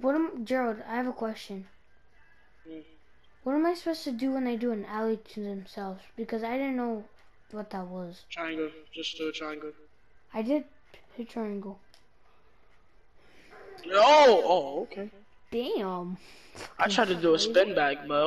What am Gerald? I have a question. Mm. What am I supposed to do when I do an alley to themselves? Because I didn't know what that was. Triangle. Just do a triangle. I did a triangle. No. oh, okay. Damn. I tried to do a spin back, but